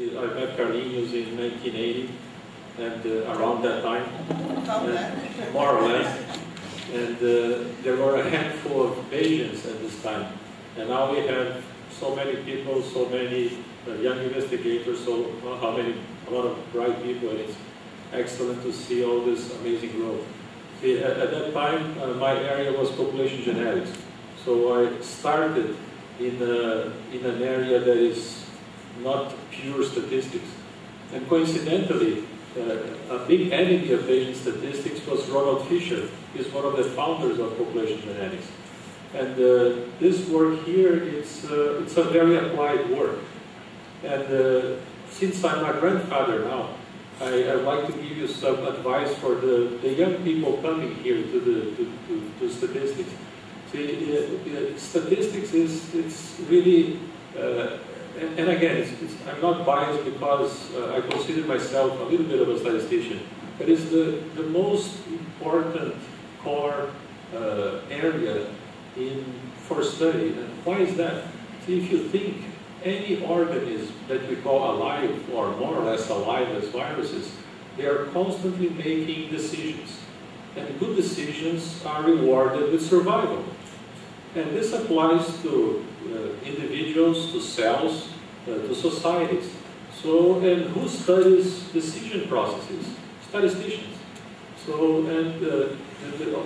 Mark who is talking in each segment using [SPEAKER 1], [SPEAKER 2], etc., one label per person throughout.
[SPEAKER 1] I met Carlinhos in 1980, and uh, around that time, uh, more or less. And uh, there were a handful of patients at this time. And now we have so many people, so many uh, young investigators, so uh, how many, a lot of bright people, and it's excellent to see all this amazing growth. See, at, at that time, uh, my area was population genetics. So I started in, a, in an area that is not pure statistics. And coincidentally, uh, a big enemy of Bayesian statistics was Ronald Fisher. He's one of the founders of population genetics. And uh, this work here, it's, uh, it's a very applied work. And uh, since I'm a grandfather now, I, would like to give you some advice for the, the young people coming here to, the, to, to, to statistics. See, uh, statistics is it's really, uh, and, and, again, it's, it's, I'm not biased because uh, I consider myself a little bit of a statistician, but it's the, the most important core uh, area in, for study. And why is that? See, if you think any organism that we call alive or more or less alive as viruses, they are constantly making decisions. And good decisions are rewarded with survival. And this applies to uh, individuals, to cells, to societies. So, and who studies decision processes? Statisticians. So, and uh, the,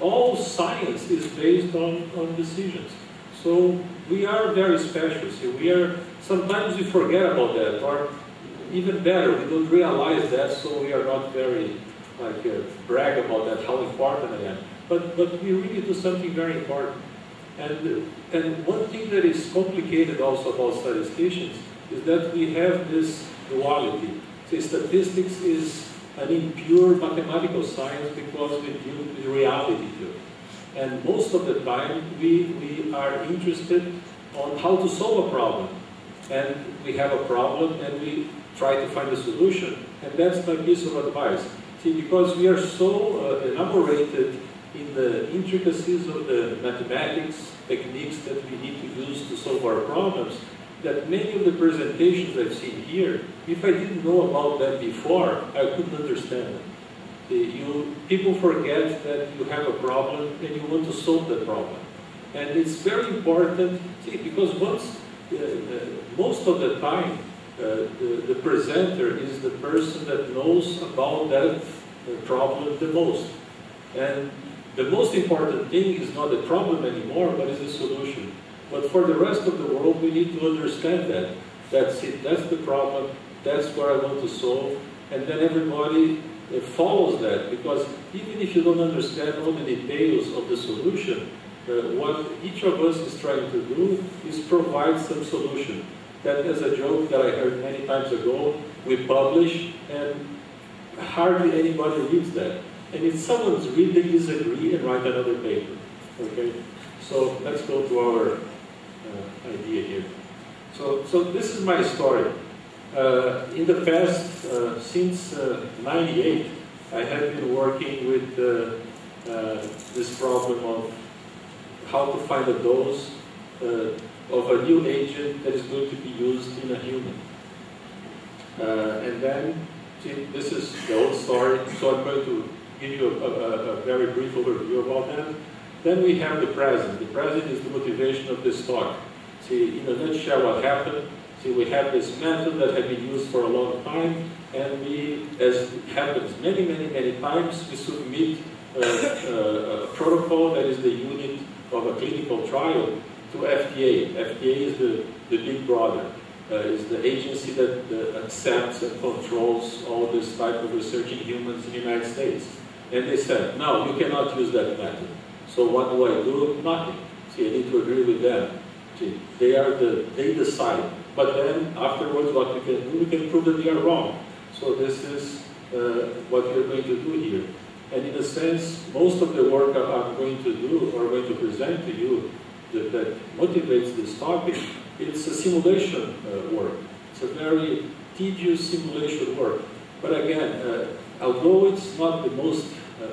[SPEAKER 1] all science is based on, on decisions. So we are very special. So we are, sometimes we forget about that, or even better, we don't realize that, so we are not very, like, uh, brag about that, how important I am. But, but we really do something very important. And, and one thing that is complicated also about statisticians is that we have this duality. So statistics is an impure mathematical science because we deal with reality too. And most of the time, we, we are interested on how to solve a problem. And we have a problem and we try to find a solution. And that's my piece of advice. See, because we are so uh, in the intricacies of the mathematics techniques that we need to use to solve our problems, that many of the presentations I've seen here, if I didn't know about them before, I couldn't understand them. You, people forget that you have a problem and you want to solve the problem. And it's very important, because once, uh, uh, most of the time, uh, the, the, presenter is the person that knows about that uh, problem the most. And the most important thing is not the problem anymore, but is the solution. But for the rest of the world, we need to understand that. That's it, that's the problem, that's what I want to solve, and then everybody uh, follows that, because even if you don't understand all the details of the solution, uh, what each of us is trying to do is provide some solution. That is a joke that I heard many times ago. We publish, and hardly anybody reads that. And if someone's read, they disagree and write another paper. Okay? So let's go to our uh, idea here. So, so this is my story. Uh, in the past, uh, since uh, 98, I have been working with uh, uh, this problem of how to find a dose of a new agent that is going to be used in a human. and then, this is the old story, so I'm going to give you a, a, a, very brief overview about that. Then we have the present. The present is the motivation of this talk. See, in a nutshell, what happened. See, we have this method that had been used for a long time, and we, as happens many, many, many times, we submit uh, uh, a protocol that is the unit of a clinical trial to FDA. FDA is the, the big brother. Uh, is the agency that uh, accepts and controls all this type of research in humans in the United States. And they said, no, you cannot use that method. So what do I do? Nothing. See, I need to agree with them. See, they are the, they decide. But then afterwards, what we can do, we can prove that they are wrong. So this is uh, what we're going to do here. And in a sense, most of the work I'm going to do or going to present to you that, that motivates this topic, it's a simulation uh, work. It's a very tedious simulation work. But again, uh, although it's not the most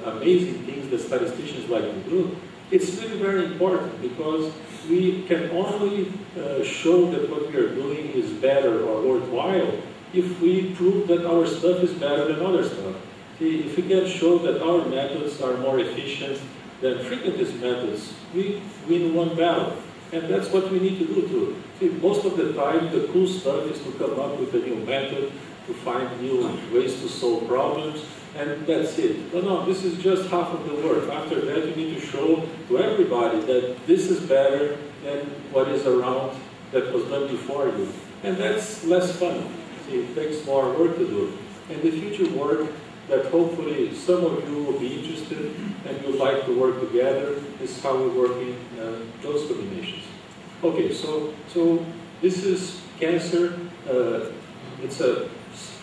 [SPEAKER 1] amazing things that statisticians like to do, it's really very important because we can only uh, show that what we are doing is better or worthwhile if we prove that our stuff is better than other stuff. See, if we can show that our methods are more efficient than frequentist methods, we win one battle. And that's what we need to do too. See, most of the time, the cool stuff is to come up with a new method, to find new ways to solve problems, and that's it. No, no, this is just half of the work. After that, you need to show to everybody that this is better than what is around that was done before you. And that's less fun. See, it takes more work to do. And the future work that hopefully some of you will be interested and you'd like to work together is how we work in uh, those combinations. Okay, so, so this is cancer. Uh, it's a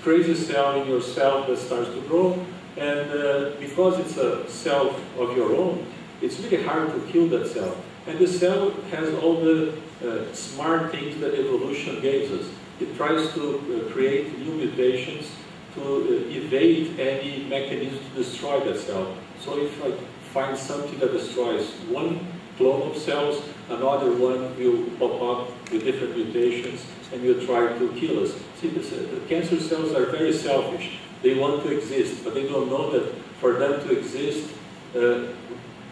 [SPEAKER 1] crazy cell in your cell that starts to grow. And uh, because it's a cell of your own, it's really hard to kill that cell. And the cell has all the uh, smart things that evolution gives us. It tries to uh, create new mutations to uh, evade any mechanism to destroy that cell. So if I find something that destroys one clone of cells, another one will pop up with different mutations and will try to kill us. See, uh, the cancer cells are very selfish. They want to exist, but they don't know that for them to exist, uh,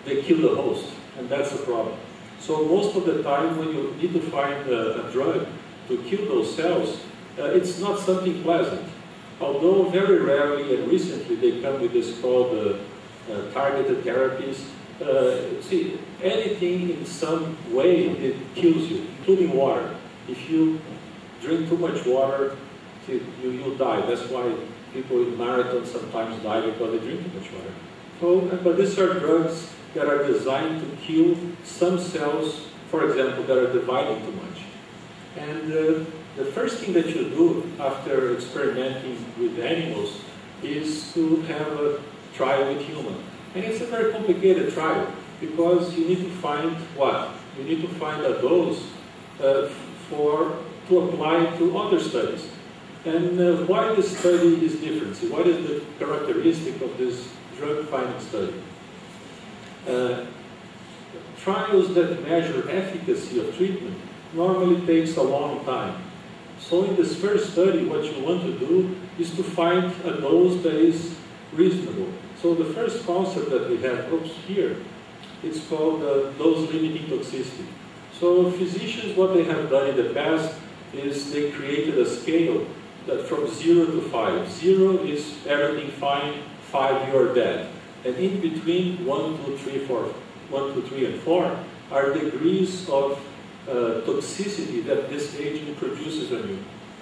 [SPEAKER 1] they kill the host, and that's the problem. So most of the time when you need to find a, a drug to kill those cells, uh, it's not something pleasant. Although very rarely and recently they come with this called uh, uh, targeted therapies. Uh, see, anything in some way, it kills you, including water. If you drink too much water, you, you'll die. That's why people in marathons sometimes die because they drink too much water. So, but these are drugs that are designed to kill some cells, for example, that are dividing too much. And uh, the first thing that you do after experimenting with animals is to have a trial with humans. And it's a very complicated trial because you need to find what? You need to find a dose uh, for to apply to other studies. And uh, why this study is different? See, what is the characteristic of this drug finding study? Uh, trials that measure efficacy of treatment normally takes a long time. So in this first study, what you want to do is to find a dose that is reasonable. So the first concept that we have oops, here, it's called uh, dose limiting toxicity. So physicians, what they have done in the past is they created a scale that from zero to five. Zero is everything fine, five you're dead. And in between one, two, three, four, one, two, three, and four are degrees of uh, toxicity that this agent produces on you.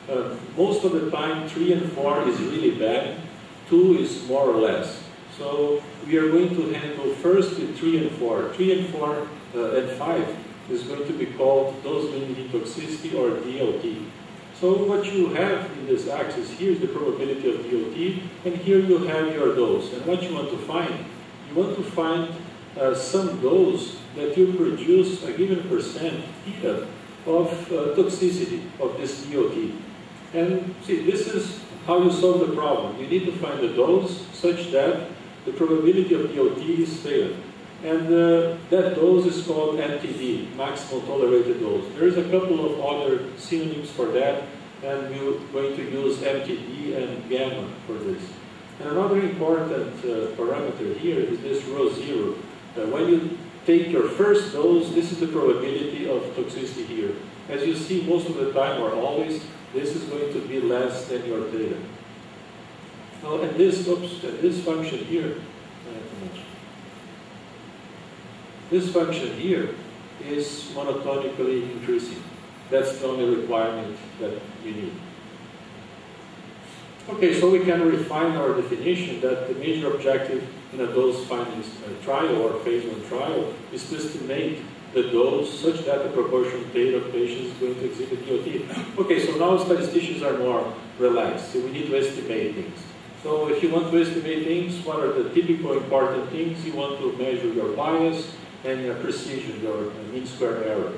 [SPEAKER 1] Uh, most of the time, 3 and 4 is really bad, 2 is more or less. So we are going to handle first with 3 and 4. 3 and 4 uh, and 5 is going to be called dose limiting toxicity or DLT. So what you have in this axis here is the probability of DLT, and here you have your dose. And what you want to find? You want to find uh, some dose that you produce a given percent theta of uh, toxicity of this DLT. And see, this is how you solve the problem. You need to find a dose such that the probability of DLT is failed. And uh, that dose is called MTD, maximum tolerated dose. There is a couple of other synonyms for that, and we're going to use MTD and gamma for this. And another important uh, parameter here is this rho zero. Uh, when you take your first dose, this is the probability of toxicity here. As you see, most of the time or always, this is going to be less than your theta. Now, and this, oops, this function here, this function here is monotonically increasing. That's the only requirement that you need. Okay, so we can refine our definition that the major objective in a dose finding uh, trial or phase one trial is to estimate the dose such that the proportion of patients going to exhibit DLT. Okay, so now statisticians are more relaxed, so we need to estimate things. So if you want to estimate things, what are the typical important things? You want to measure your bias and your precision, your mean square error.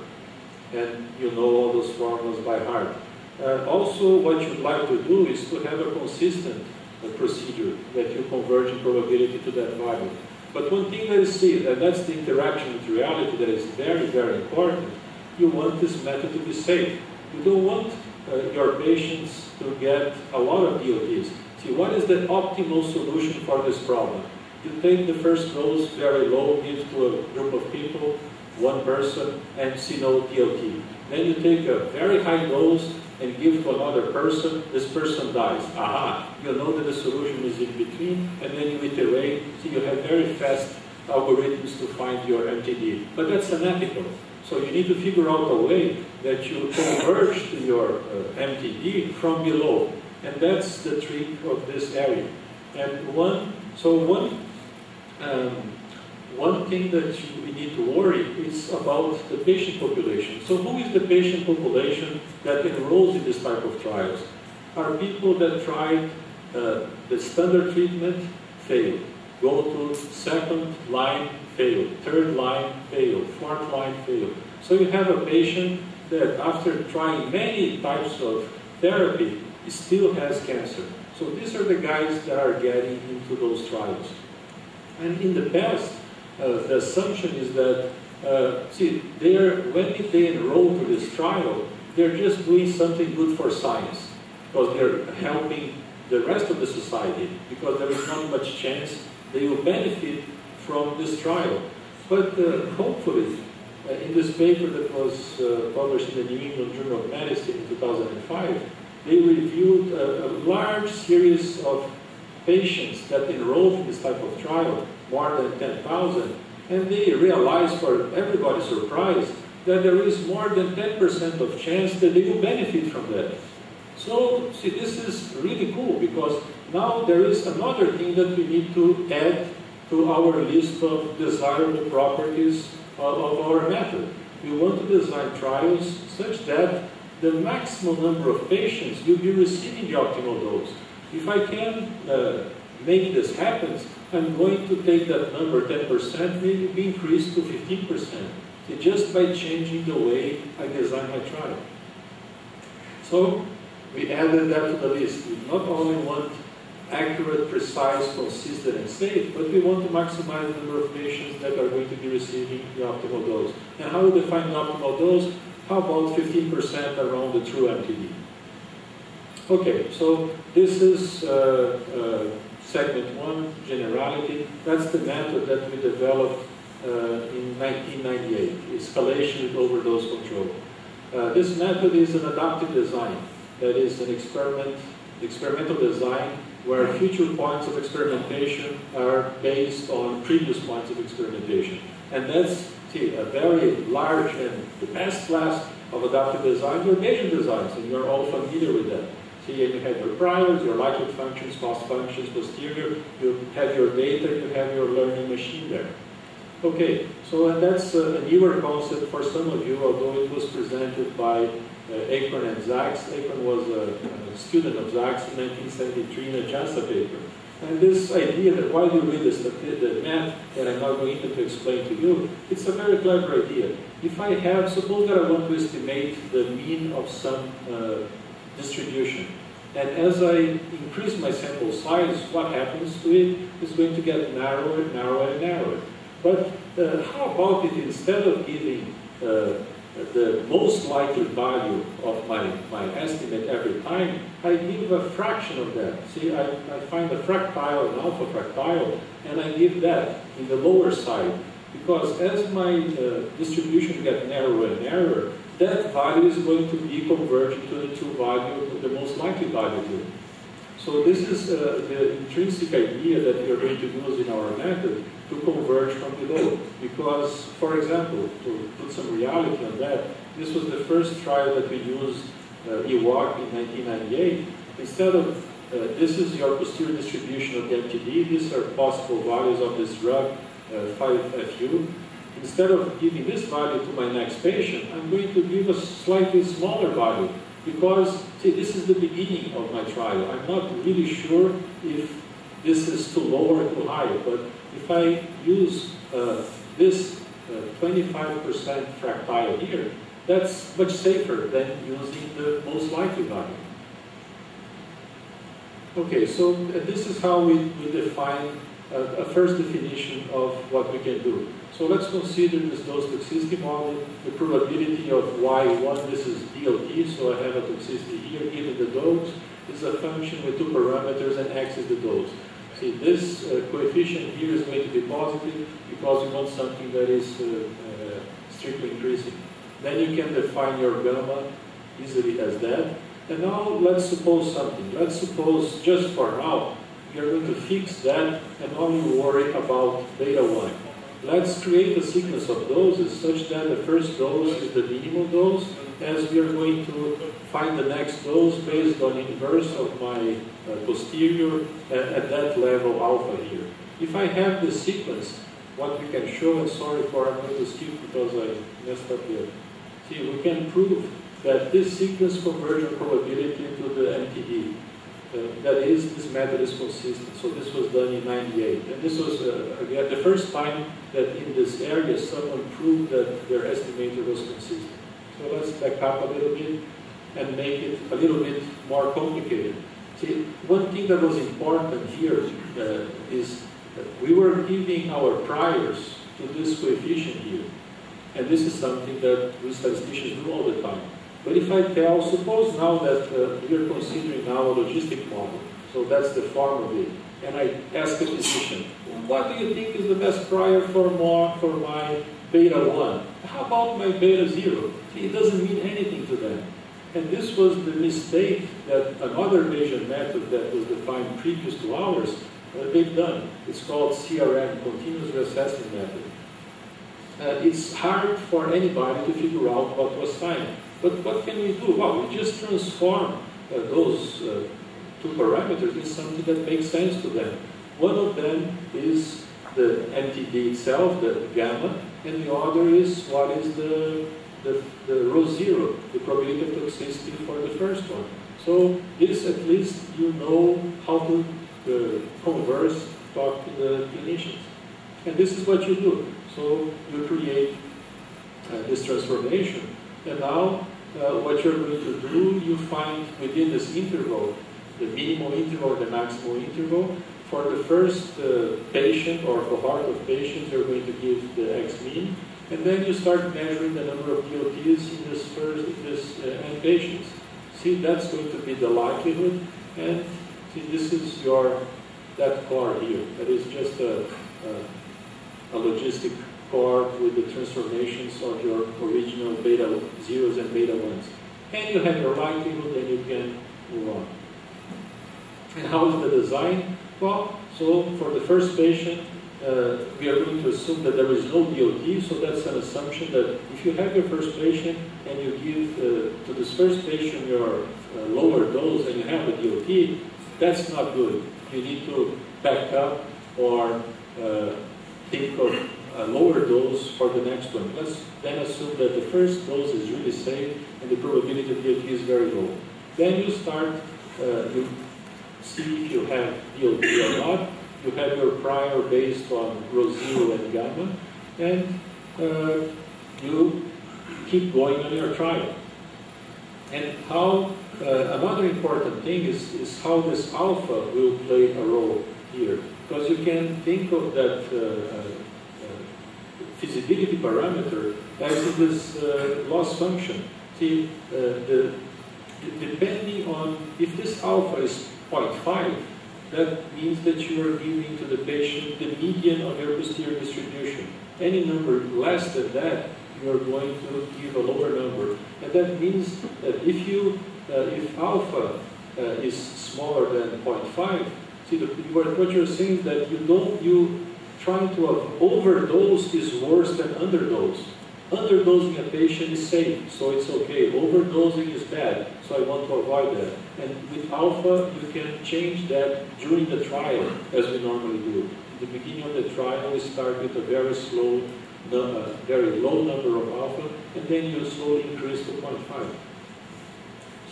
[SPEAKER 1] And you know all those formulas by heart. Uh, also, what you'd like to do is to have a consistent uh, procedure that you convert in probability to that value. But one thing that is seen, and that's the interaction with reality that is very, very important, you want this method to be safe. You don't want uh, your patients to get a lot of DLTs. See, what is the optimal solution for this problem? You take the first dose very low, give to a group of people, one person, and see no DLT. Then you take a very high dose and give to another person, this person dies. Aha, you know that the solution is in between, and then you iterate, you have very fast algorithms to find your MTD. But that's unethical. So you need to figure out a way that you converge to your uh, MTD from below. And that's the trick of this area. And one, so one, um, one thing that we need to worry is about the patient population. So who is the patient population that enrolls in this type of trials? Are people that tried uh, the standard treatment, failed. Go to second line, failed. Third line, failed. Fourth line, failed. So you have a patient that after trying many types of therapy, still has cancer. So these are the guys that are getting into those trials. And in the past, uh, the assumption is that, uh, see, they are, when they enroll to this trial, they're just doing something good for science, because they're helping the rest of the society, because there is not much chance they will benefit from this trial. But uh, hopefully, uh, in this paper that was uh, published in the New England Journal of Medicine in 2005, they reviewed a, a large series of patients that enrolled in this type of trial, more than 10,000, and they realized, for everybody's surprise, that there is more than 10% of chance that they will benefit from that. So, see, this is really cool because now there is another thing that we need to add to our list of desirable properties of, of our method. We want to design trials such that the maximum number of patients will be receiving the optimal dose. If I can uh, make this happen, I'm going to take that number 10%, maybe be increased to 15%, just by changing the way I design my trial. So we added that to the list. We not only want accurate, precise, consistent, and safe, but we want to maximize the number of patients that are going to be receiving the optimal dose. And how we define the optimal dose? How about 15% around the true MTD? Okay, so this is uh, uh, segment one, generality. That's the method that we developed uh, in 1998, escalation overdose control. Uh, this method is an adaptive design. That is an experiment, experimental design where future points of experimentation are based on previous points of experimentation. And that's a very large and best class of adaptive design are Bayesian designs, and you're all familiar with them. So you have your priors, your likelihood functions, cost functions, posterior, you have your data, you have your learning machine there. Okay, so that's a newer concept for some of you, although it was presented by uh, Eichhorn and Zacks. Eichhorn was a, a, student of Zacks in 1973 in a JASA paper. And this idea that while you read this, the, the math that I'm not going to explain to you, it's a very clever idea. If I have, suppose that I want to estimate the mean of some uh, distribution, and as I increase my sample size, what happens to it is going to get narrower, and narrower, and narrower. But uh, how about if instead of giving uh, the most likely value of my, my estimate every time, I give a fraction of that. See, I, I find a fractile, an alpha fractile, and I give that in the lower side. Because as my uh, distribution gets narrower and narrower, that value is going to be converged to the true value, the most likely value to. So this is uh, the intrinsic idea that we are going to use in our method to converge from below. Because, for example, to put some reality on that, this was the first trial that we used uh, EWOC in 1998. Instead of, uh, this is your posterior distribution of the MTD, these are possible values of this drug, uh, 5FU. Instead of giving this value to my next patient, I'm going to give a slightly smaller value because, see, this is the beginning of my trial. I'm not really sure if this is too low or too high, but if I use uh, this 25% uh, fractile here, that's much safer than using the most likely value. Okay, so this is how we, we define a, a first definition of what we can do. So let's consider this dose toxicity model, the probability of y1, this is DLT, so I have a toxicity here given the dose, is a function with two parameters and x is the dose. See, this uh, coefficient here is going to be positive because you want something that is uh, uh, strictly increasing. Then you can define your gamma easily as that. And now let's suppose something. Let's suppose, just for now, you're going to fix that and only worry about beta 1. Let's create a sequence of doses such that the first dose is the minimal dose, as we are going to find the next dose based on inverse of my uh, posterior at, at, that level alpha here. If I have the sequence, what we can show, and sorry for I'm going to skip because I messed up here. See, we can prove that this sequence conversion probability to the MTD uh, that is, this method is consistent. So this was done in 98. And this was, uh, again, the first time that in this area someone proved that their estimator was consistent. So let's back up a little bit and make it a little bit more complicated. See, one thing that was important here uh, is we were giving our priors to this coefficient here. And this is something that we statisticians do all the time. But if I tell, suppose now that uh, we are considering now a logistic model, so that's the form of it, and I ask a physician, what do you think is the best prior for, more, for my beta 1? How about my beta 0? It doesn't mean anything to them. And this was the mistake that another Bayesian method that was defined previous to ours, uh, they've done. It's called CRM, Continuous Reassessment Method. Uh, it's hard for anybody to figure out what was fine. But what can we do? Well, we just transform uh, those uh, two parameters into something that makes sense to them. One of them is the MTD itself, the gamma, and the other is what is the, the, the rho zero, the probability of toxicity for the first one. So this at least you know how to uh, converse, talk to the clinicians. And this is what you do. So you create uh, this transformation and now, uh, what you're going to do, you find within this interval, the minimal interval, the maximal interval. For the first uh, patient or cohort of patients, you're going to give the x mean, and then you start measuring the number of DLTs in this first, in this uh, n patients. See, that's going to be the likelihood, and see, this is your that car here. That is just a, a, a logistic part with the transformations of your original beta zeros and beta ones. And you have your likelihood, and you can move on. And how is the design? Well, so for the first patient, uh, we are going to assume that there is no DLT, so that's an assumption that if you have your first patient and you give uh, to this first patient your uh, lower dose and you have a DLT, that's not good. You need to back up or uh, think of a lower dose for the next one. Let's then assume that the first dose is really safe and the probability of DLT is very low. Then you start, uh, you see if you have DLT or not. You have your prior based on rho zero and gamma, and uh, you keep going on your trial. And how, uh, another important thing is, is how this alpha will play a role here. Because you can think of that uh, feasibility parameter as this uh, loss function. See, uh, the, depending on if this alpha is 0.5, that means that you are giving to the patient the median of your posterior distribution. Any number less than that, you are going to give a lower number. And that means that if you, uh, if alpha uh, is smaller than 0.5, see, the, what you're saying is that you don't, you trying to overdose is worse than underdose. Underdosing a patient is safe, so it's okay. Overdosing is bad, so I want to avoid that. And with alpha, you can change that during the trial, as we normally do. In the beginning of the trial, we start with a very slow, uh, very low number of alpha, and then you slowly increase to 0.5.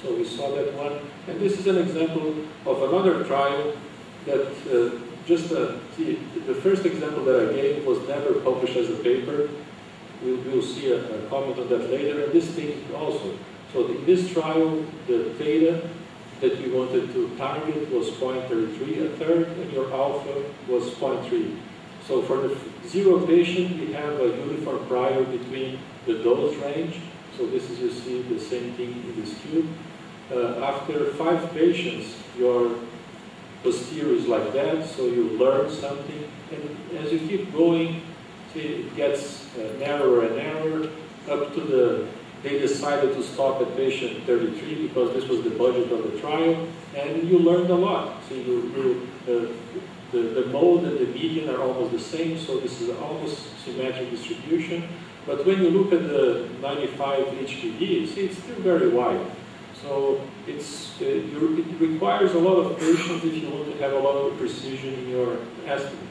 [SPEAKER 1] So we saw that one. And this is an example of another trial that uh, just uh, see, the first example that I gave was never published as a paper. We'll, see a, a, comment on that later, and this thing also. So in this trial, the theta that we wanted to target was 0.33 a third, and your alpha was 0.3. So for the zero patient, we have a uniform prior between the dose range. So this is, you see, the same thing in this cube. Uh, after five patients, your posterior is like that, so you learn something. And as you keep going, it gets uh, narrower and narrower up to the they decided to stop at patient 33 because this was the budget of the trial, and you learned a lot. So you, you uh, the, the mode and the median are almost the same, so this is almost symmetric distribution. But when you look at the 95 HPD, see, it's still very wide. So it's, uh, it requires a lot of patience if you want to have a lot of precision in your estimate.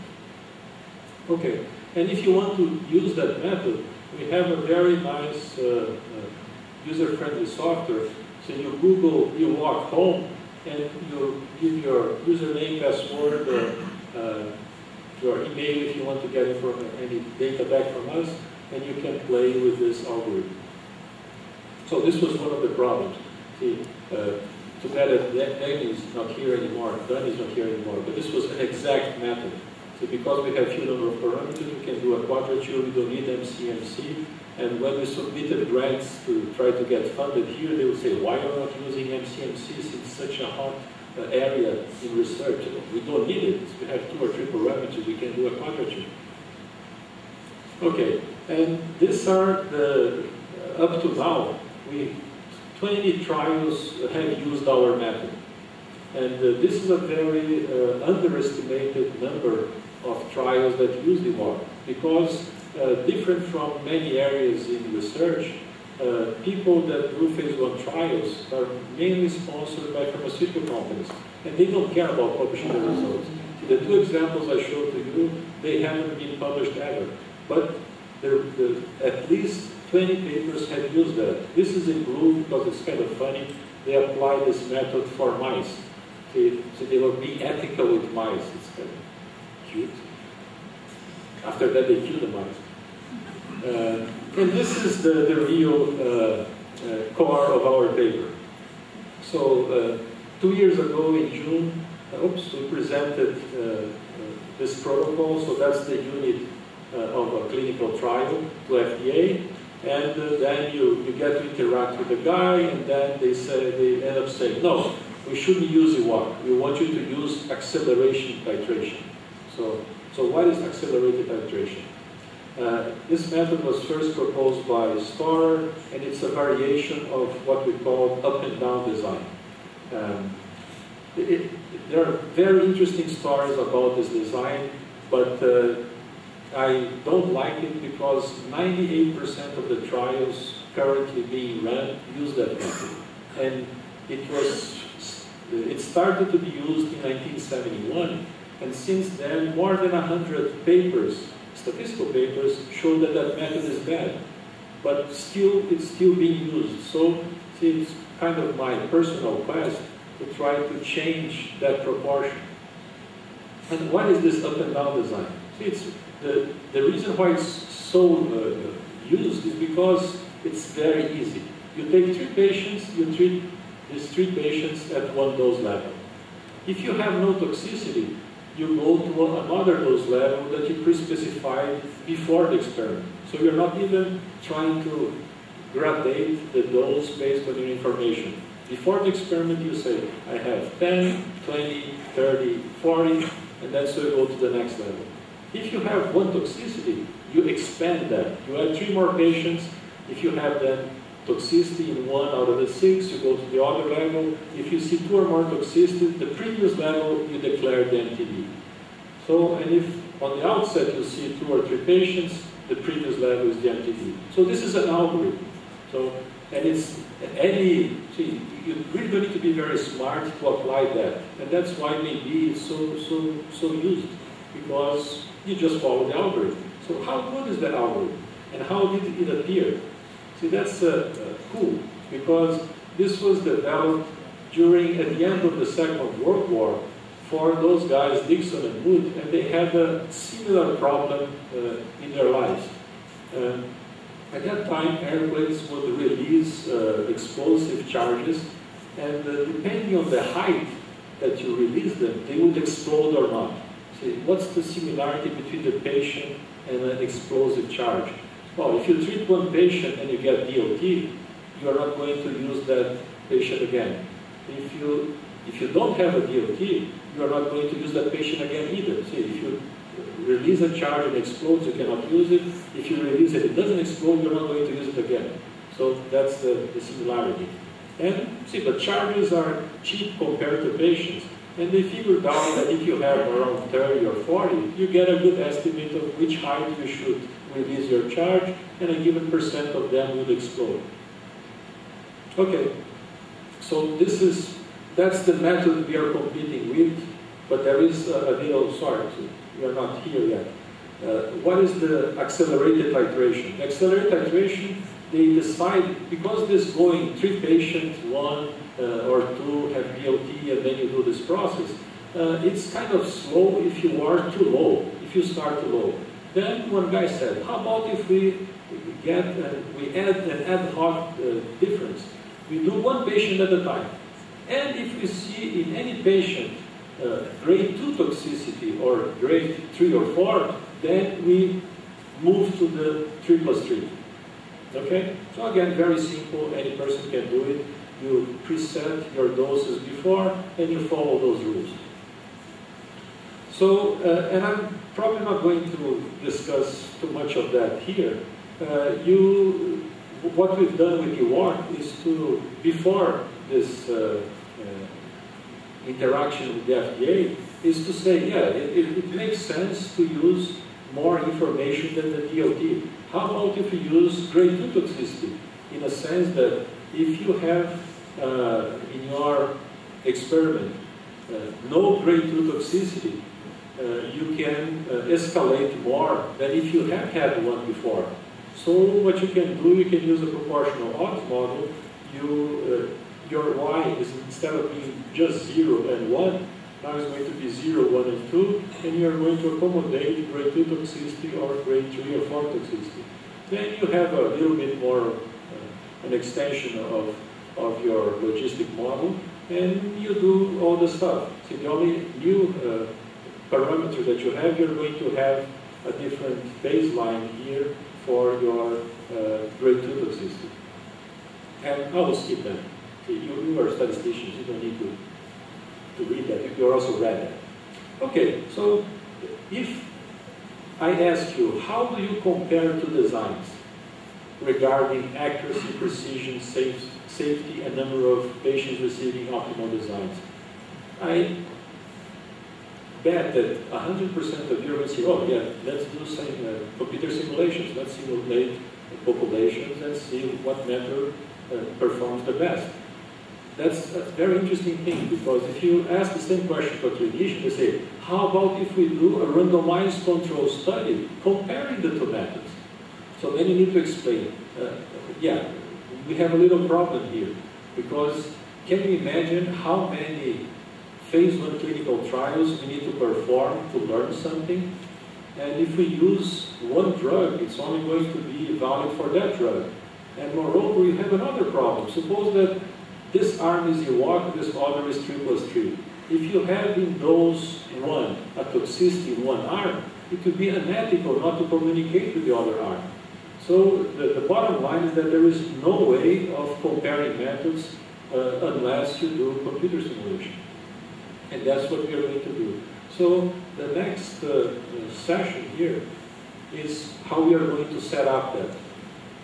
[SPEAKER 1] Okay, and if you want to use that method, we have a very nice uh, uh, user-friendly software. So you Google, you walk home, and you give your username, password, uh, uh, your email if you want to get any data back from us, and you can play with this algorithm. So this was one of the problems. See, uh, too bad that is not here anymore, Dan is not here anymore, but this was an exact method. So because we have few number of parameters, we can do a quadrature, we don't need MCMC, and when we submitted grants to try to get funded here, they would say, why are not using MCMCs in such a hot uh, area in research? We don't need it. We have two or three parameters. We can do a quadrature. Okay, and these are the, uh, up to now, we 20 trials have used our method. And uh, this is a very uh, underestimated number of trials that use the model because uh, different from many areas in research, uh, people that do phase one trials are mainly sponsored by pharmaceutical companies, and they don't care about publishing the results. The two examples I showed to you, they haven't been published ever, but there at least 20 papers have used that. This is in blue because it's kind of funny. They apply this method for mice. So they will be ethical with mice. It's kind of After that, they kill the mice. Uh, and this is the, the real uh, uh, core of our paper. So two years ago in June, oops, we presented this protocol. So that's the unit of a clinical trial to FDA. And uh, then you, you get to interact with the guy, and then they say they end up saying, no, we shouldn't use EWOC. We want you to use acceleration titration. So, so what is accelerated titration? Uh, this method was first proposed by Starr, and it's a variation of what we call up and down design. Um, it, it, there are very interesting stories about this design, but uh, I don't like it because 98% of the trials currently being run use that method. And it was, it started to be used in 1971, and since then more than 100 papers statistical papers show that that method is bad, but still it's still being used. So it's kind of my personal quest to try to change that proportion. And what is this up and down design? It's the, the reason why it's so uh, used is because it's very easy. You take three patients, you treat these three patients at one dose level. If you have no toxicity, you go to another dose level that you pre-specified before the experiment. So you're not even trying to gradate the dose based on your information. Before the experiment, you say, I have 10, 20, 30, 40, and then so you go to the next level. If you have one toxicity, you expand that. You add three more patients. If you have then toxicity in one out of the six, you go to the other level. If you see two or more toxicity, the previous level, you declare the MTD. So, and if on the outset you see two or three patients, the previous level is the MTD. So this is an algorithm. So, and it's any, see, you really don't need to be very smart to apply that. And that's why maybe it's so, so, so used, because you just follow the algorithm. So how good is that algorithm? And how did it appear? See, that's uh, uh, cool, because this was developed during, at the end of the Second World War, for those guys, Dixon and Mood, and they had a similar problem uh, in their lives. at that time, airplanes would release uh, explosive charges, And uh, depending on the height that you release them, they would explode or not. See, what's the similarity between the patient and an explosive charge? Well, if you treat one patient and you get DLT, you are not going to use that patient again. If you, if you don't have a DLT, you are not going to use that patient again either. See, if you release a charge and it explodes, you cannot use it. If you release it, it doesn't explode, you're not going to use it again. So that's the, the similarity. And see, the charges are cheap compared to patients. And they figured out that if you have around 30 or 40, you get a good estimate of which height you should release your charge, and a given percent of them would explode. Okay, so this is, that's the method we are competing with, but there is a, a little, sorry, we are not here yet. Uh, what is the accelerated titration? Accelerated titration, they decide, because this going three patients, one uh, or two have DLT, and then you do this process, uh, it's kind of slow if you are too low, if you start too low. Then one guy said, how about if we get, uh, we add an ad hoc uh, difference? We do one patient at a time. And if we see in any patient uh, grade 2 toxicity or grade 3 or 4, then we move to the 3 plus 3. Okay? So again, very simple, any person can do it. You preset your doses before and you follow those rules. So, uh, and I'm probably not going to discuss too much of that here. Uh, you, what we've done with EWOC is to, before this uh, interaction with the FDA, is to say, yeah, it, it, it, makes sense to use more information than the DLT. How about if you use grade 2 toxicity? In a sense that if you have uh, in your experiment uh, no grade 2 toxicity, you can uh, escalate more than if you have had one before. So what you can do, you can use a proportional odds model. You, uh, your y is instead of being just 0 and 1, now it's going to be 0, 1, and 2, and you're going to accommodate grade 2 toxicity or grade 3 or 4 toxicity. Then you have a little bit more, uh, an extension of, of your logistic model, and you do all the stuff. See, the only new uh, parameter that you have, you're going to have a different baseline here for your uh, grade 2 toxicity. And I will skip that. You, you are statisticians, you don't need to, to read that. You're also read that. Okay, so if I ask you, how do you compare two designs regarding accuracy, precision, safe, safety, and number of patients receiving optimal designs? I bet that 100% of will say, oh yeah, let's do some uh, computer simulations, let's simulate populations and see what method uh, performs the best. That's a very interesting thing because if you ask the same question a clinician, they say, how about if we do a randomized control study comparing the two methods? So then you need to explain, uh, yeah, we have a little problem here because can you imagine how many phase one clinical trials we need to perform to learn something. And if we use one drug, it's only going to be valid for that drug. And moreover, we have another problem. Suppose that this arm is EWOC, this other is 3 plus 3. If you have in those one a toxicity in one arm, it would be unethical not to communicate with the other arm. So the, the bottom line is that there is no way of comparing methods uh, unless you do computer simulation. And that's what we are going to do. So the next uh, session here is how we are going to set up that.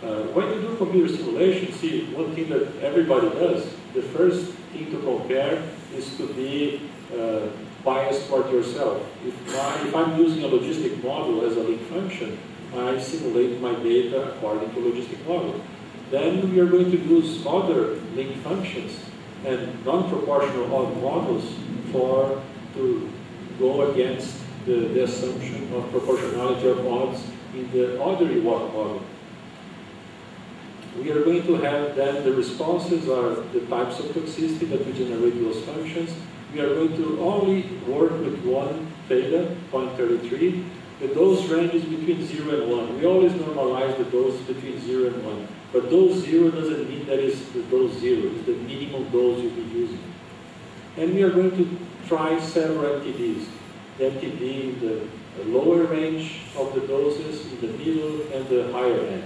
[SPEAKER 1] Uh, when you do computer simulation, see, one thing that everybody does, the first thing to compare is to be uh, biased toward yourself. If, if I'm using a logistic model as a link function, I simulate my data according to logistic model. Then we are going to use other link functions and non-proportional odd models for to go against the, the assumption of proportionality of odds in the other EWOC model. We are going to have then the responses are the types of toxicity that we generate those functions. We are going to only work with one theta, 0.33. The dose range is between 0 and 1. We always normalize the dose between 0 and 1. But dose zero doesn't mean that is the dose zero, it's the minimum dose you'll be using. And we are going to try several MTDs. The MTD in the lower range of the doses, in the middle, and the higher end.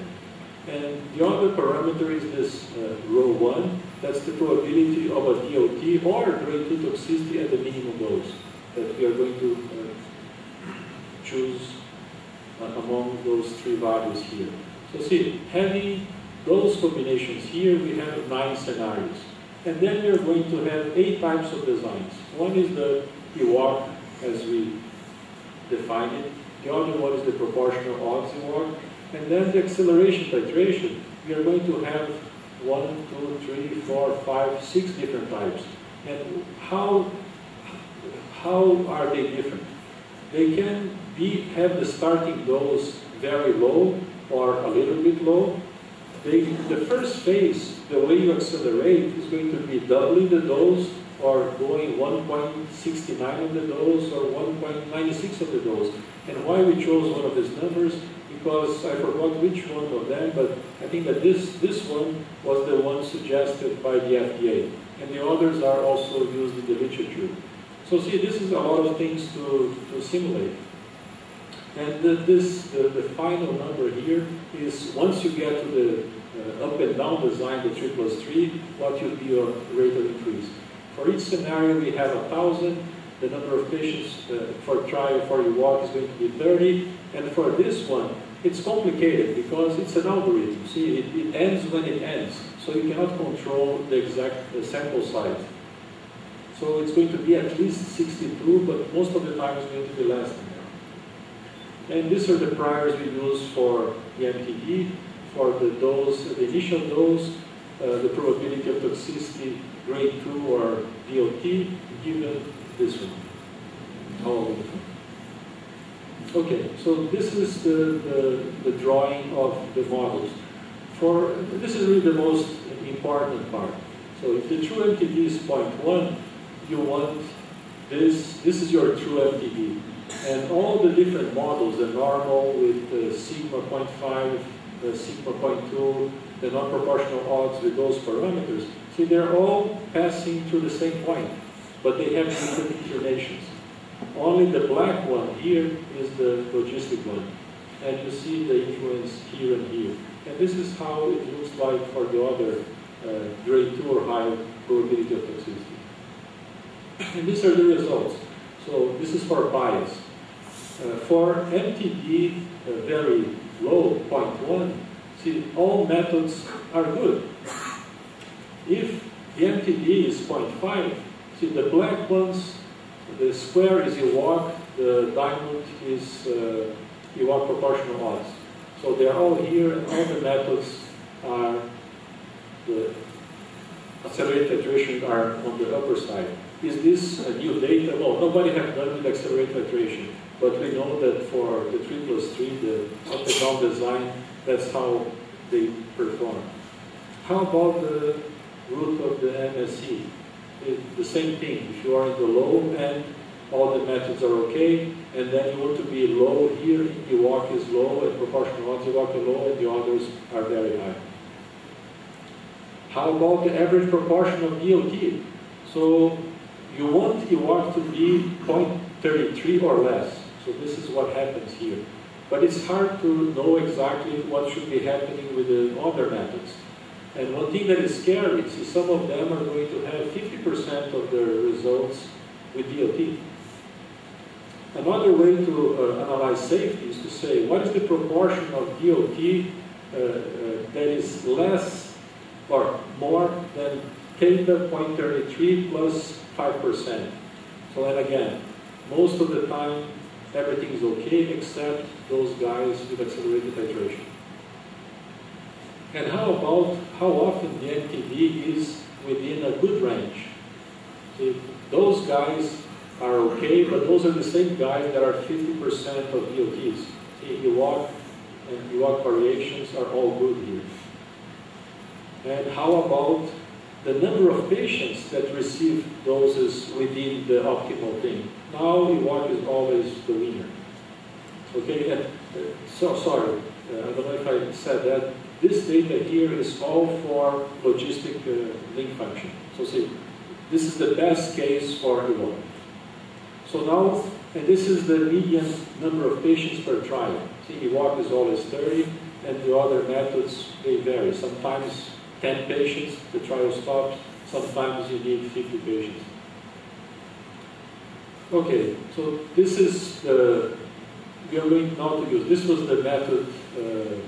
[SPEAKER 1] And the other parameter is this uh, rho 1. That's the probability of a DLT or grade 2 toxicity at the minimum dose that we are going to uh, choose uh, among those three values here. So see, having those combinations here, we have nine scenarios. And then we are going to have eight types of designs. One is the EWOC as we define it. The other one is the proportional odds EWOC. And then the acceleration titration, we are going to have one, two, three, four, five, six different types. And how, how are they different? They can be, have the starting dose very low or a little bit low. They, the first phase, the way you accelerate is going to be doubling the dose or going 1.69 of the dose or 1.96 of the dose. And why we chose one of these numbers because I forgot which one of them, but I think that this, this one was the one suggested by the FDA. And the others are also used in the literature. So see, this is a lot of things to, to simulate. And the, this, the, the final number here is once you get to the uh, up and down design, the 3 plus 3, what would be your rate of increase. For each scenario, we have 1,000. The number of patients uh, for trial for EWOC is going to be 30. And for this one, it's complicated because it's an algorithm. See, it, it ends when it ends. So you cannot control the exact the sample size. So it's going to be at least 62, but most of the time it's going to be less than that. And these are the priors we use for the MTD, for the dose, the initial dose, uh, the probability of toxicity, grade 2 or DLT, given this one. All Okay, so this is the, the, the, drawing of the models. For This is really the most important part. So if the true MTD is 0.1, you want this, this is your true MTD. And all the different models, the normal with the sigma 0.5, the sigma 0.2, the non-proportional odds with those parameters, see they're all passing through the same point, but they have different inclinations. Only the black one here is the logistic one. And you see the influence here and here. And this is how it looks like for the other uh, grade 2 or higher probability of toxicity. And these are the results. So this is for bias. Uh, for MTD uh, very low, 0.1, see, all methods are good. If the MTD is 0.5, see, the black ones the square is EWOC, the diamond is uh, EWOC proportional odds. So they're all here, and all the methods are, the accelerated titration are on the upper side. Is this a new data? Well, nobody has done with accelerated titration, but we know that for the 3 plus 3, the up and down design, that's how they perform. How about the root of the MSE? it, the same thing. If you are in the low end, all the methods are okay, and then you want to be low here, EWOC is low, and proportional EWOC are low, and the others are very high. How about the average proportion of DLT? So you want EWOC to be 0.33 or less. So this is what happens here. But it's hard to know exactly what should be happening with the other methods. And one thing that is scary is some of them are going to have 50% of their results with DLT. Another way to uh, analyze safety is to say, what is the proportion of DLT uh, uh, that is less or more than theta 0.33 plus 5%. So and again, most of the time everything is okay except those guys with accelerated titration. And how about how often the MTD is within a good range? See, those guys are okay, but those are the same guys that are 50% of DLTs. See, EWOC and EWOC variations are all good here. And how about the number of patients that receive doses within the optimal thing? Now EWOC is always the winner. Okay, and, uh, so sorry, uh, I don't know if I said that this data here is all for logistic uh, link function. So see, this is the best case for EWOC. So now, and this is the median number of patients per trial. See, EWOC is always 30, and the other methods, they vary. Sometimes 10 patients, the trial stops. Sometimes you need 50 patients. Okay, so this is the, we are going now to use, this was the method, uh,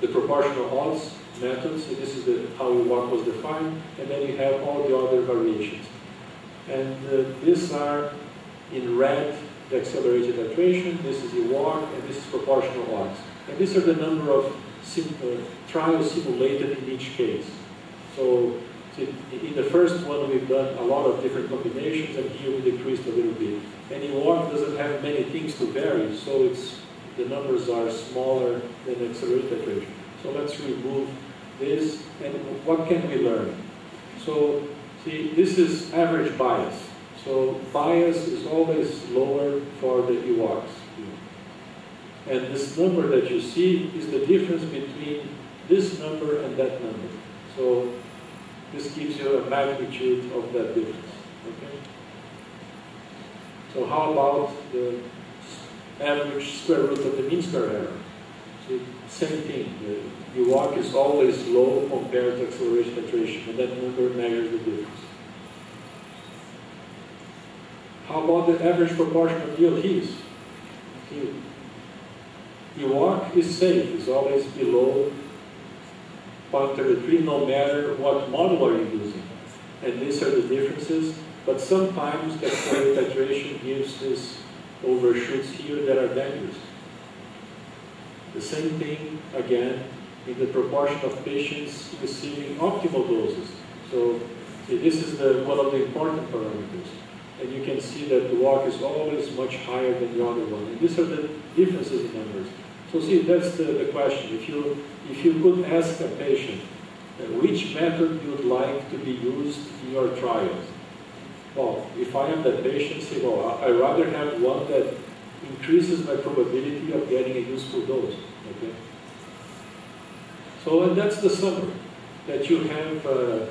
[SPEAKER 1] the proportional odds method, so this is the, how was defined, and then you have all the other variations. And uh, these are in red the accelerated titration, this is EWOC, and this is proportional odds. And these are the number of sim uh, trials simulated in each case. So in the first one, we've done a lot of different combinations, and here we decreased a little bit. And EWOC doesn't have many things to vary, so it's the numbers are smaller than accelerated titration. So let's remove this, and what can we learn? So, see, this is average bias. So bias is always lower for the EWOCs. And this number that you see is the difference between this number and that number. So this gives you a magnitude of that difference. Okay? So how about the average square root of the mean square error? So same thing. The EWOC is always low compared to acceleration titration, and that number measures the difference. How about the average proportion of DLTs? EWOC is safe, it's always below 0.33 no matter what model are you using. And these are the differences, but sometimes that the titration gives these overshoots here that are dangerous. The same thing, again, in the proportion of patients receiving optimal doses. So see, this is the, one of the important parameters. And you can see that the walk is always much higher than the other one. And these are the differences in numbers. So see, that's the, the question. If you, if you could ask a patient uh, which method you would like to be used in your trials, well, if I am the patient, say, well, I rather have one that increases my probability of getting a useful dose. Okay. So and that's the summary that you have. Uh,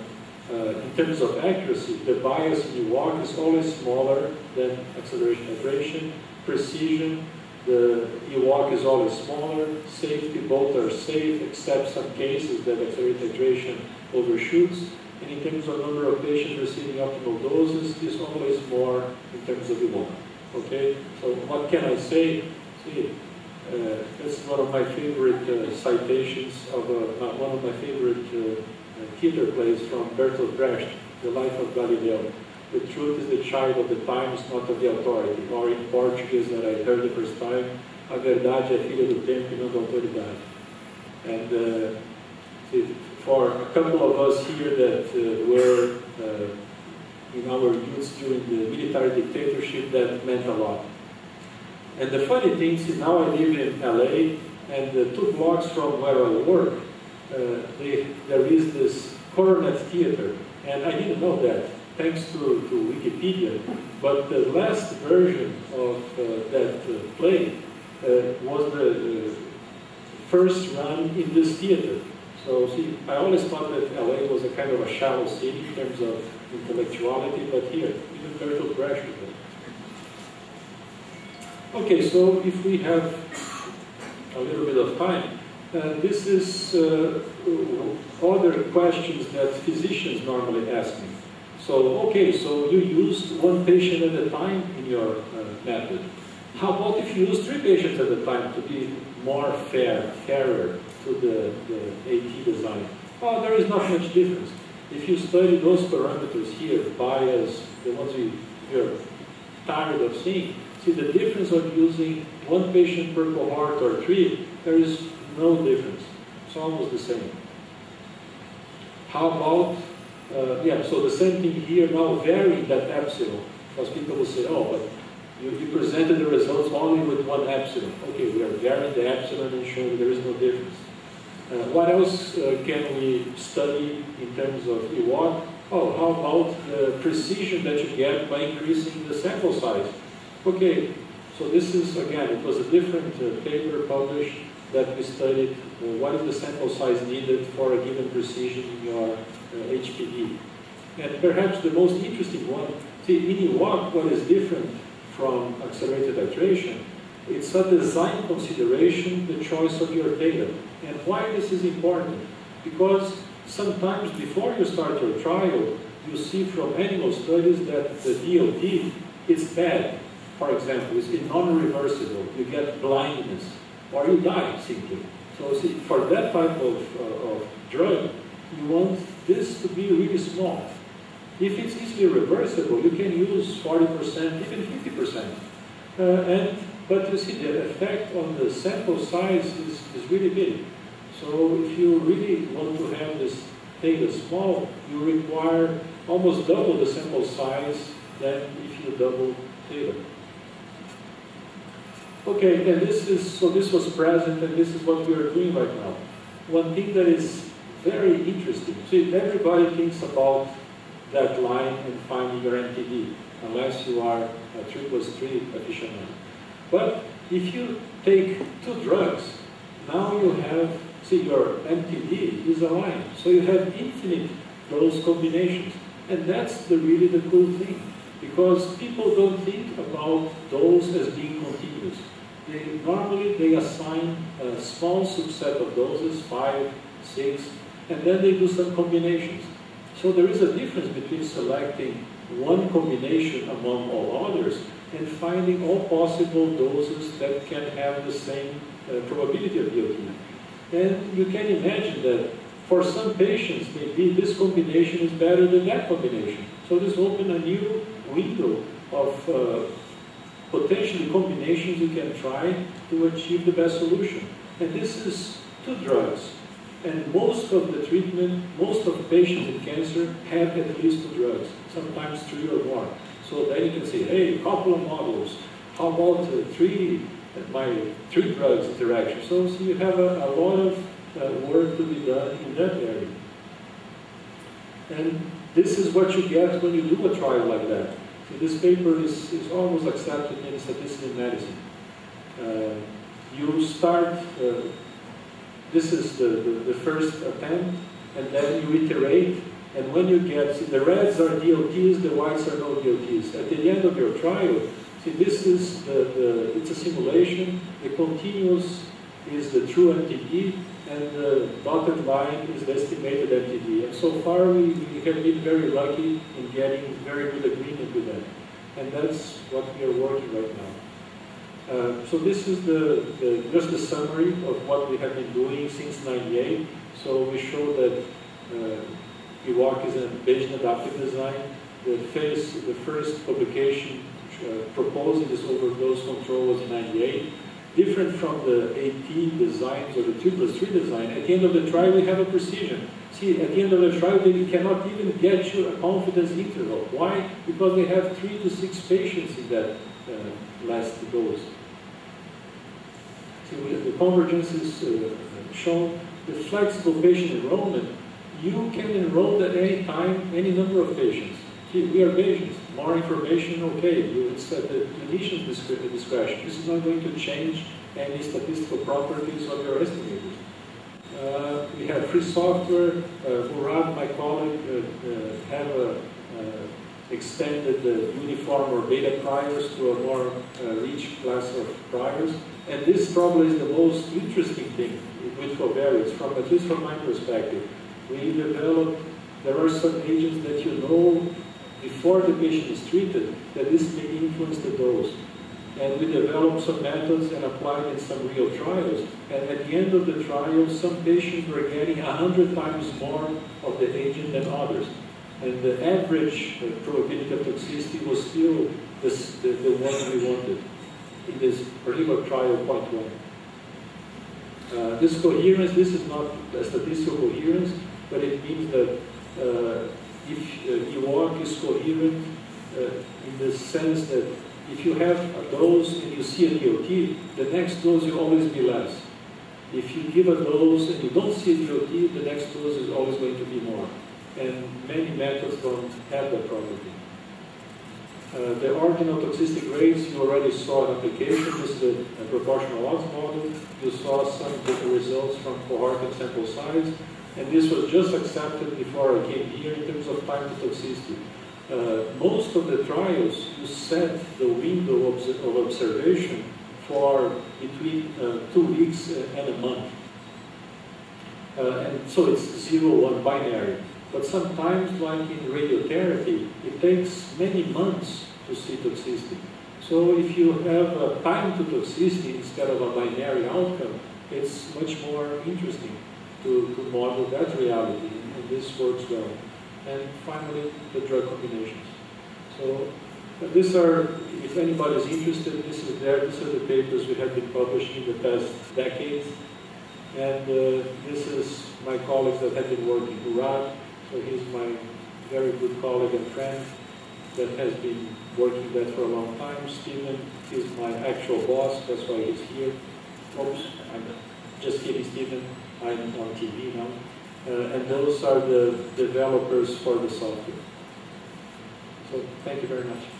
[SPEAKER 1] uh, in terms of accuracy, the bias in EWOC is always smaller than acceleration titration. Precision, the EWOC is always smaller. Safety, both are safe, except some cases that accelerated titration overshoots. And in terms of number of patients receiving optimal doses, is always more in terms of EWOC. Okay, so what can I say? See, uh, that's one of my favorite uh, citations of uh, one of my favorite uh, theater plays from Bertolt Brecht, The Life of Galileo. The truth is the child of the times, not of the authority. Or in Portuguese that I heard the first time, a verdade é filha do tempo e não da autoridade. And uh, for a couple of us here that uh, were uh, in our youth during the military dictatorship, that meant a lot. And the funny thing is now I live in LA, and two blocks from where I work, uh, they, there is this Coronet Theater, and I didn't know that thanks to, to Wikipedia, but the last version of uh, that uh, play uh, was the first run in this theater. So see, I always thought that LA was a kind of a shallow city in terms of intellectuality, but here, even Bertolt Brecht was Okay, so if we have a little bit of time, uh, this is uh, other questions that physicians normally ask me. So, okay, so you used one patient at a time in your uh, method. How about if you use three patients at a time to be more fair, fairer to the, the AT design? Well, there is not much difference. If you study those parameters here, bias, the ones we, you're tired of seeing, see the difference of using one patient per cohort or three, there is no difference. It's almost the same. How about uh, yeah, so the same thing here now varying that epsilon. Because people will say, oh, but you, you presented the results only with one epsilon. Okay, we are varying the epsilon and showing there is no difference. Uh, what else uh, can we study in terms of EWOC? Oh, how about the precision that you get by increasing the sample size? Okay, so this is, again, it was a different uh, paper published that we studied uh, what is the sample size needed for a given precision in your uh, HPV. And perhaps the most interesting one, see, in EWOC, what is different from accelerated titration, it's a design consideration, the choice of your theta. And why this is important? Because sometimes before you start your trial, you see from animal studies that the DLT is bad. For example, it's non-reversible. You get blindness, or you die simply. So see, for that type of, uh, of drug, you want this to be really small. If it's easily reversible, you can use 40%, even 50%. Uh, and, but you see, the effect on the sample size is, is really big. So if you really want to have this theta small, you require almost double the sample size than if you double theta. Okay, and this is, so this was present and this is what we are doing right now. One thing that is very interesting, see, everybody thinks about that line and finding your MTD, unless you are a 3 plus 3 aficionado. But if you take two drugs, now you have, see, your MTD is a line. So you have infinite those combinations. And that's the really the cool thing, because people don't think about those as being continuous. They, normally they assign a small subset of doses, five, six, and then they do some combinations. So there is a difference between selecting one combination among all others and finding all possible doses that can have the same uh, probability of DLT. And you can imagine that for some patients, maybe this combination is better than that combination. So this opens a new window of uh, combinations you can try to achieve the best solution. And this is two drugs. And most of the treatment, most of patients in cancer have at least two drugs, sometimes three or more. So then you can say, hey, a couple of models. How about uh, three, my three drugs interaction? So, so you have a, a lot of uh, work to be done in that area. And this is what you get when you do a trial like that. This paper is, is almost accepted in statistical medicine. Uh, you start, uh, this is the, the, the, first attempt, and then you iterate, and when you get, see, the reds are DLTs, the whites are no DLTs. At the end of your trial, see, this is the, the it's a simulation, the continuous is the true MTD, and the dotted line is the estimated MTD. And so far, we, we have been very lucky in getting very good agreement with that. And that's what we are working right now. Uh, so this is the, the, just a summary of what we have been doing since 98. So we show that uh, is a Bayesian adaptive design. The, phase, the first publication uh, proposing this overdose control was in 98 different from the AT designs or the 2 plus 3 design, at the end of the trial we have a precision. See, at the end of the trial they cannot even get you a confidence interval. Why? Because they have 3 to 6 patients in that uh, last dose. See, the convergence is uh, shown. The flexible patient enrollment, you can enroll at any time any number of patients. We are Bayesians more information, okay, it's at the clinician's discretion. This is not going to change any statistical properties of your estimators. Uh, we have free software. Uh, my colleague, uh, uh have a, uh, extended the uniform or beta priors to a more uh, rich class of priors. And this probably is the most interesting thing with covariates, from at least from my perspective. We developed, there are some agents that you know before the patient is treated that this may influence the dose. And we developed some methods and applied in some real trials. And at the end of the trial, some patients were getting 100 times more of the agent than others. And the average uh, probability of toxicity was still this, the, the one we wanted in this particular trial, 0.1. Uh, this coherence, this is not a statistical coherence, but it means that uh, if uh, work is coherent uh, in the sense that if you have a dose and you see a DLT, the next dose will always be less. If you give a dose and you don't see a DLT, the next dose is always going to be more. And many methods don't have that property. Uh, the ordinal toxicity grades, you already saw an application. This is a, a proportional odds model. You saw some results from cohort and sample size. And this was just accepted before I came here in terms of time to toxicity. Uh, most of the trials, you set the window of, of observation for between uh, two weeks and a month. Uh, and so it's zero, one binary. But sometimes, like in radiotherapy, it takes many months to see toxicity. So if you have a time to toxicity instead of a binary outcome, it's much more interesting to, to model that reality, and this works well. And finally, the drug combinations. So these are, if anybody's interested, this is there. These are the papers we have been publishing in the past decades. And uh, this is my colleagues that have been working. Murad, so he's my very good colleague and friend that has been working that for a long time. Stephen is my actual boss, that's why he's here. Oops, I'm just kidding, Stephen. I'm on TV now. Uh, and those are the developers for the software. So thank you very much.